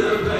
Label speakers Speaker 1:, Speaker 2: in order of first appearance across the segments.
Speaker 1: to the bank.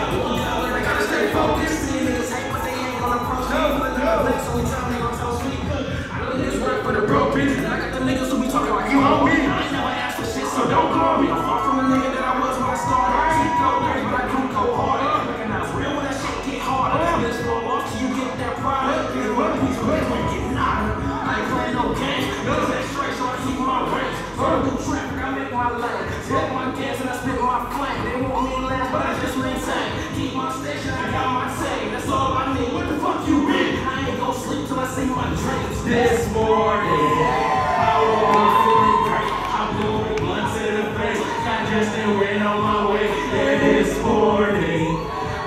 Speaker 1: this morning. I woke up feeling great. I blew a blunt to the face. Got dressed and went on my way. This morning.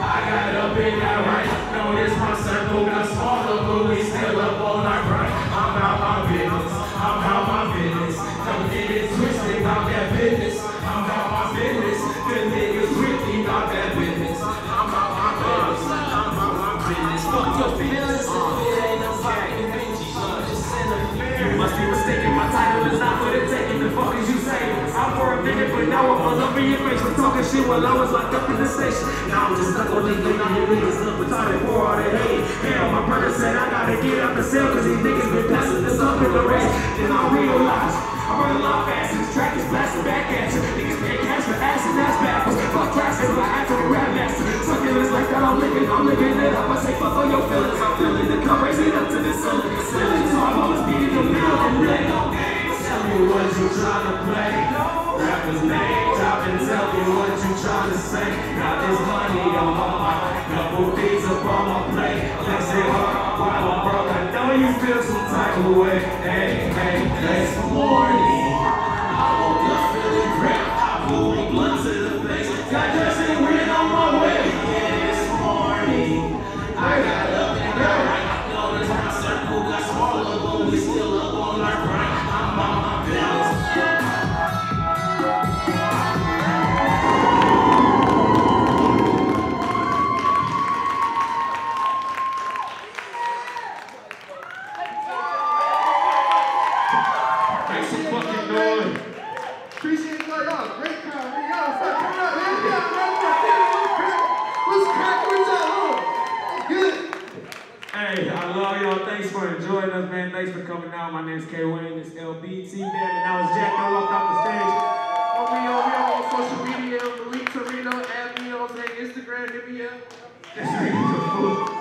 Speaker 1: I got up and got right. Notice my circle got smaller, but we still up all night right. I'm out my business. I'm out my business. Don't get it twisted. I'm that business. I'm out my business. The niggas with me, not that business. I'm out my business. I'm out my business. Fuck your feelings. Uh. My title is not for the taking. The fuck is you saying? I'm for a minute, but now I'm all over your face. For talking shit while I was locked up in the station. Now I'm just stuck on these niggas, you niggas look retarded for all that hate. Hell, my brother said I gotta get out the cell, cause these niggas been passing this up in the race. Then I realized I'm running a lot fast, this track is blasting back at you. Niggas pay cash for ass and that's backwards. Fuck classes, but I to the rap master. Sucking this like that, I'm licking, I'm licking it up. I say Rappers name, drop and tell me
Speaker 2: what you trying to say. Got this money on my mind, couple things up on my plate. Let's say I'm broke. I know you feel some type of way. Hey, hey, this
Speaker 1: morning. I woke up feeling crap. I blew a blunt to the face. Got dressed and went on my way. Yeah, this morning.
Speaker 3: Make some fucking noise.
Speaker 2: Hey, I love y'all. Thanks for enjoying us, man. Thanks for coming out. My name's K Wayne. It's LBT, man. And that was Jack. I walked off the stage.
Speaker 3: Oh, we on, we on social media. Malik Torino, add me on Instagram, hit me
Speaker 2: up.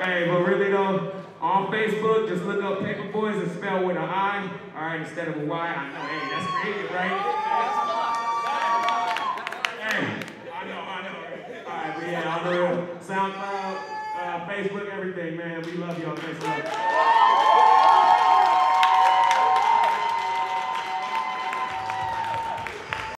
Speaker 2: Hey, but really though, on Facebook, just look up Paper Boiz and spell with an I, all right, instead of a Y. I know, hey, that's creative, right? Hey, I know, I know. All right, but yeah, on the real SoundCloud, uh, Facebook, everything, man. We love y'all. Thanks a lot.